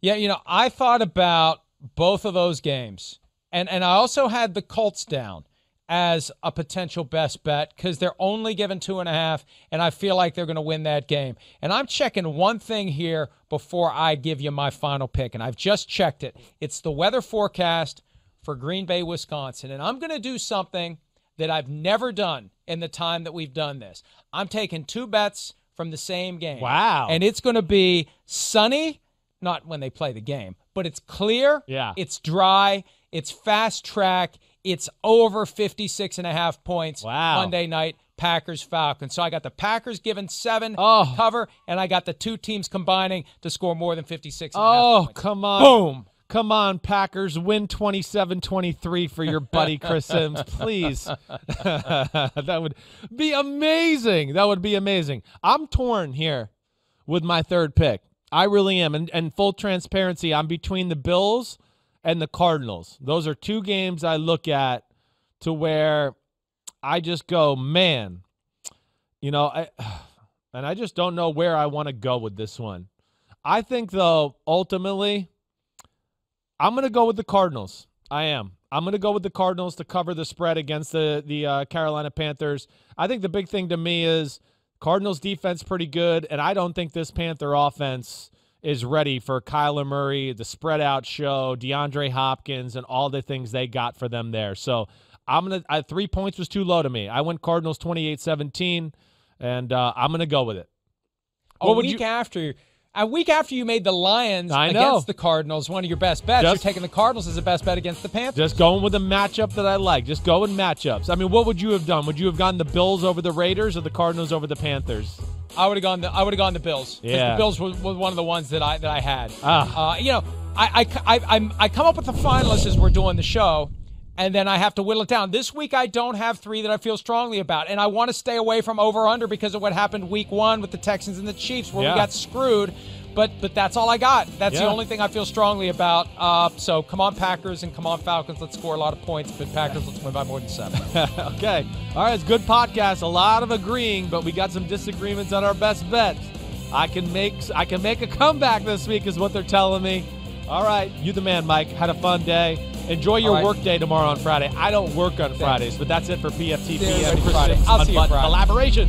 Yeah, you know, I thought about both of those games, and and I also had the Colts down as a potential best bet because they're only given two and a half, and I feel like they're going to win that game. And I'm checking one thing here before I give you my final pick, and I've just checked it. It's the weather forecast for Green Bay, Wisconsin, and I'm going to do something that I've never done in the time that we've done this. I'm taking two bets from the same game. Wow. And it's going to be sunny, not when they play the game, but it's clear. Yeah. It's dry. It's fast track. It's over 56 and a half points Wow. Monday night. Packers Falcons. So I got the Packers given seven Oh. cover, and I got the two teams combining to score more than 56 and a half Oh, come on. Boom. Come on, Packers. Win 27 23 for your buddy Chris Simms, please. that would be amazing. That would be amazing. I'm torn here with my third pick. I really am. And, and full transparency, I'm between the Bills and the Cardinals. Those are two games I look at to where I just go, man, you know, I, and I just don't know where I want to go with this one. I think, though, ultimately, I'm going to go with the Cardinals. I am. I'm going to go with the Cardinals to cover the spread against the the uh, Carolina Panthers. I think the big thing to me is Cardinals defense pretty good, and I don't think this Panther offense is ready for Kyler Murray, the spread out show, DeAndre Hopkins, and all the things they got for them there. So I'm gonna. I, three points was too low to me. I went Cardinals 28-17, and uh, I'm gonna go with it. A would week you- after, a week after you made the Lions I know. against the Cardinals, one of your best bets. Just- You're taking the Cardinals as a best bet against the Panthers. Just going with a matchup that I like. Just going matchups. I mean, what would you have done? Would you have gone the Bills over the Raiders or the Cardinals over the Panthers? I would have gone. The, I would have gone the Bills. Yeah. the Bills was, was one of the ones that I that I had. Ah. Uh, you know, I I, I I'm- I come up with the finalists as we're doing the show, and then I have to whittle it down. This week I don't have three that I feel strongly about, and I want to stay away from over under because of what happened week one with the Texans and the Chiefs, where Yeah. we got screwed. But but that's all I got. That's the only thing I feel strongly about. Uh, so come on Packers and come on Falcons. Let's score a lot of points, but Packers let's win by more than seven. okay. All right, it's good podcast. A lot of agreeing, but we got some disagreements on our best bets. I can make I can make a comeback this week is what they're telling me. All right, you the man, Mike. Had a fun day. Enjoy your right. work day tomorrow on Friday. I don't work on Fridays, but that's it for PFTP See you and everybody Chris Friday. I'll see you Friday. Collaboration.